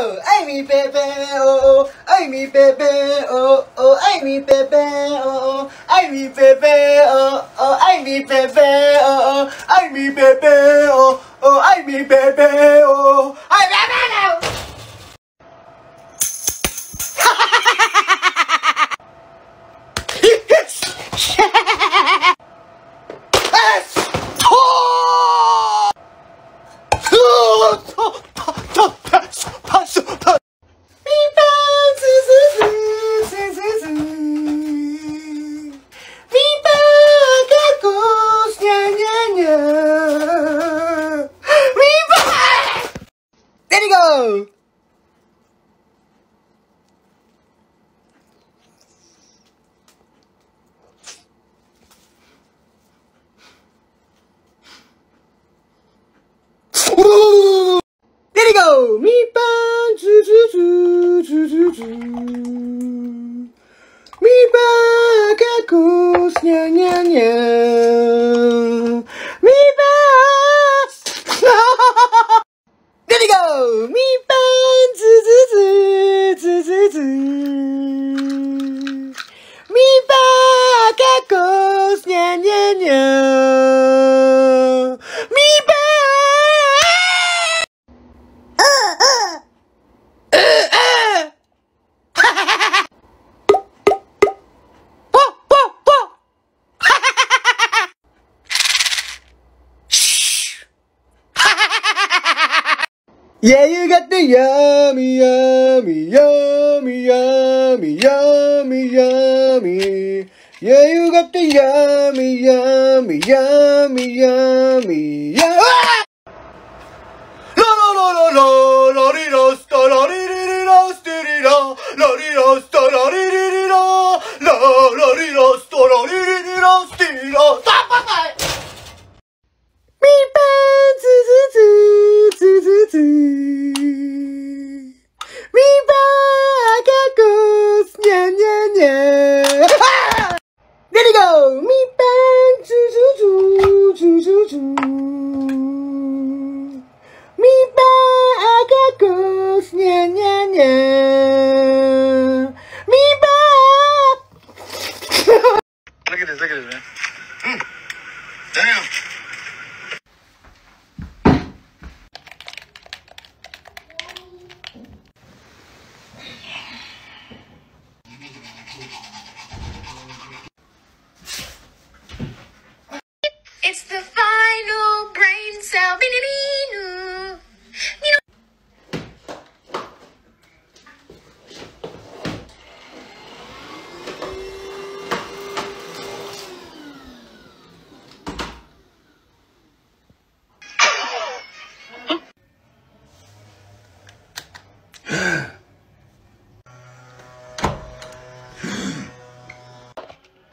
go! Amy baby, oh oh, Amy baby, oh oh, Amy baby, oh oh, Amy baby, oh oh, Amy baby, oh oh, Amy baby, oh oh, Amy baby, oh, oh. Amy baby, There zu, zu, zu, zu. Mi pan, Yeah, you got the yummy, yummy, yummy, yummy, yummy, yummy. Yeah, you got the yummy, yummy, yummy, yummy, yummy. La la la la la la di da la di di di da sti di da la di da la di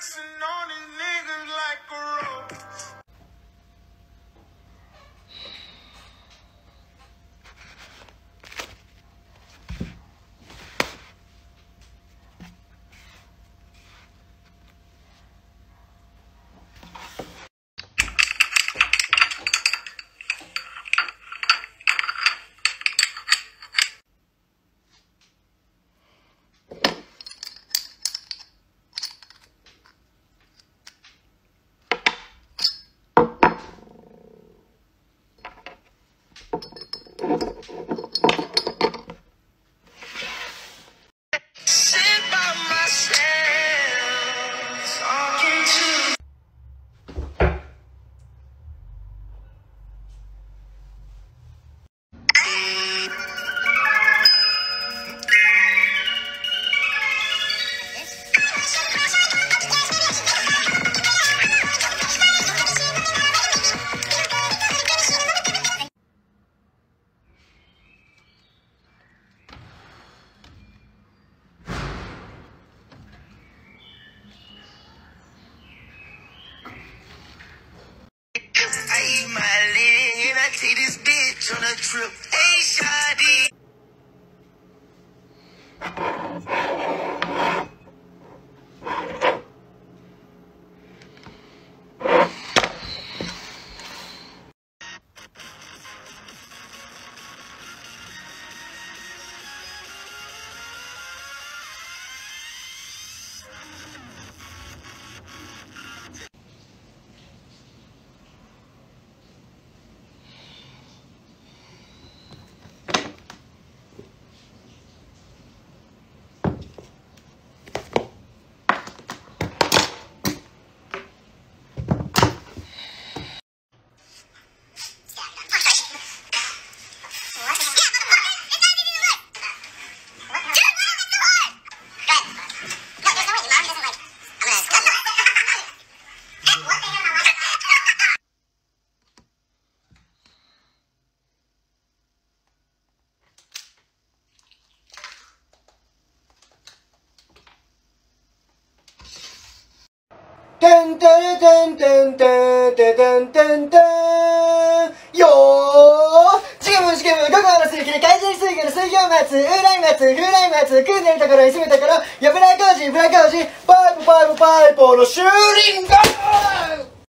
flexing on these niggas Merci. On that trip. てれてんてんてんててんてんてんよーしかのチかム午後の水気で海水水魚の水魚松風来松風来松組んでるところに住むところやぶ工事ぶら工事パイプパイプパイプのシューリンン